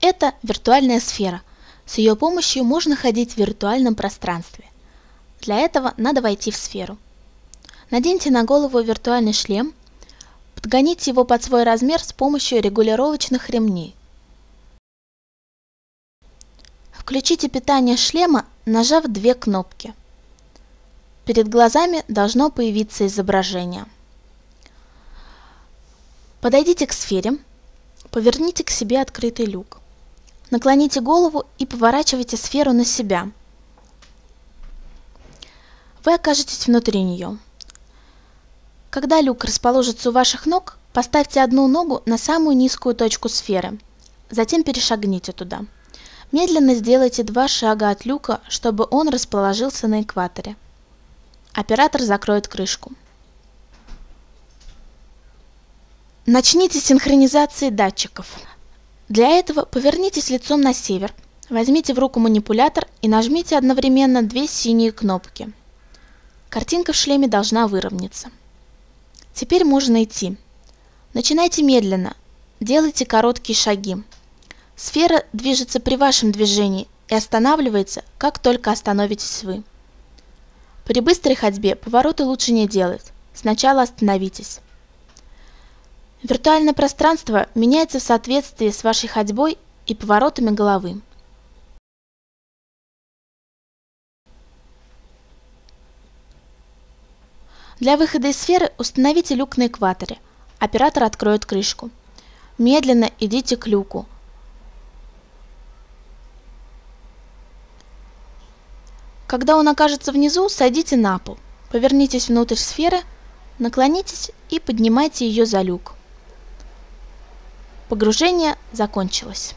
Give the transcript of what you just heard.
Это виртуальная сфера. С ее помощью можно ходить в виртуальном пространстве. Для этого надо войти в сферу. Наденьте на голову виртуальный шлем, подгоните его под свой размер с помощью регулировочных ремней. Включите питание шлема, нажав две кнопки. Перед глазами должно появиться изображение. Подойдите к сфере, поверните к себе открытый люк. Наклоните голову и поворачивайте сферу на себя. Вы окажетесь внутри нее. Когда люк расположится у ваших ног, поставьте одну ногу на самую низкую точку сферы, затем перешагните туда. Медленно сделайте два шага от люка, чтобы он расположился на экваторе. Оператор закроет крышку. Начните с синхронизации датчиков. Для этого повернитесь лицом на север, возьмите в руку манипулятор и нажмите одновременно две синие кнопки. Картинка в шлеме должна выровняться. Теперь можно идти. Начинайте медленно, делайте короткие шаги. Сфера движется при вашем движении и останавливается, как только остановитесь вы. При быстрой ходьбе повороты лучше не делать. Сначала остановитесь. Виртуальное пространство меняется в соответствии с вашей ходьбой и поворотами головы. Для выхода из сферы установите люк на экваторе. Оператор откроет крышку. Медленно идите к люку. Когда он окажется внизу, сойдите на пол. Повернитесь внутрь сферы, наклонитесь и поднимайте ее за люк. Погружение закончилось.